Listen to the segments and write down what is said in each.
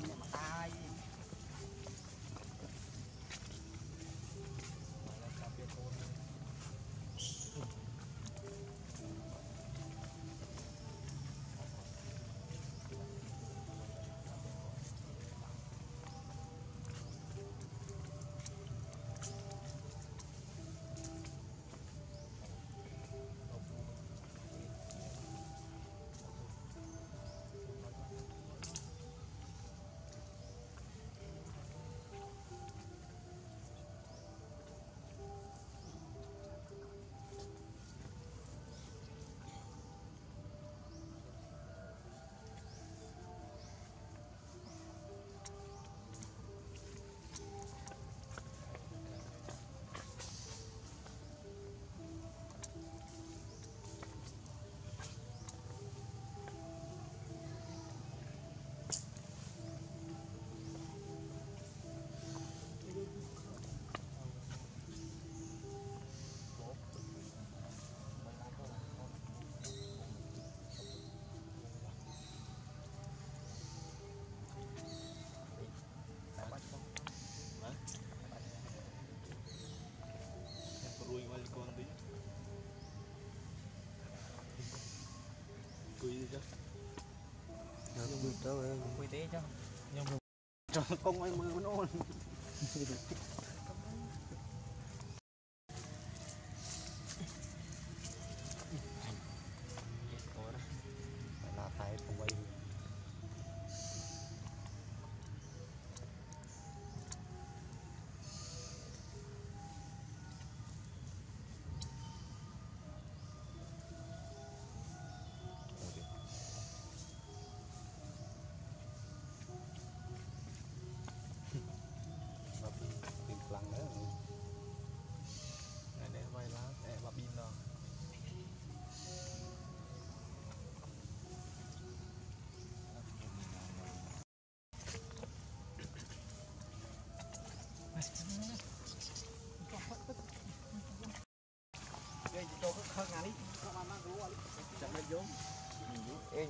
I'm, quy đi chứ dùng quy tới con ấy mới nó ngani. Jangan jom. Eh,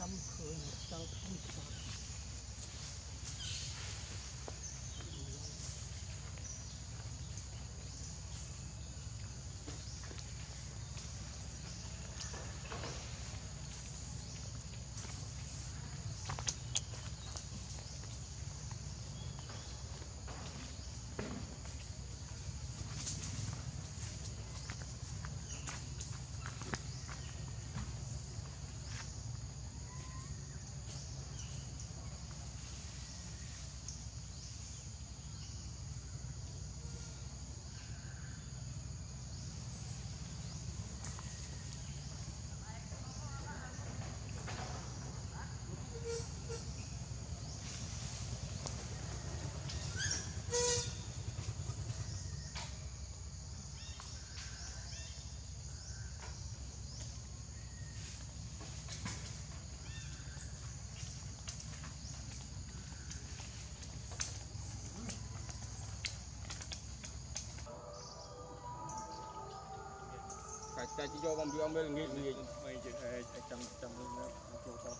三们可以到地 phải chạy chỉ cho bằng bia ông bên nghỉ nghỉ. Mày chỉ chăm chăm lên đó chỗ tao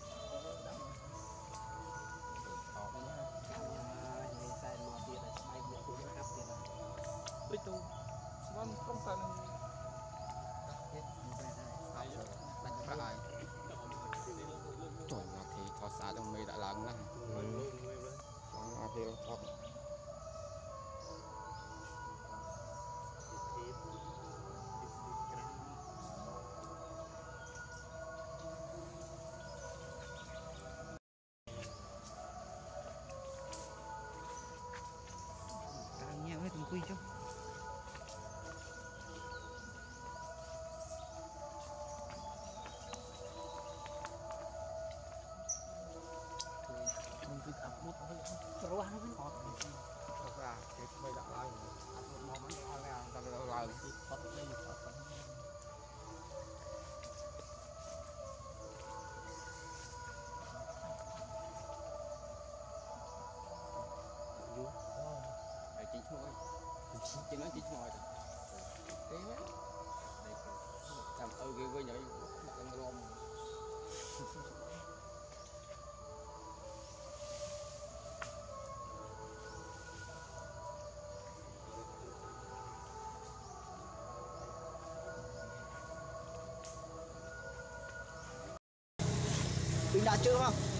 tôi tu vâng không cần Hãy subscribe cho kênh Ghiền Mì Gõ Để không bỏ lỡ những video hấp dẫn chỉ nói ngồi thôi Thế á Làm ơ ghê ghê nhảy Bắt ăn rôm. Bình đã chưa không?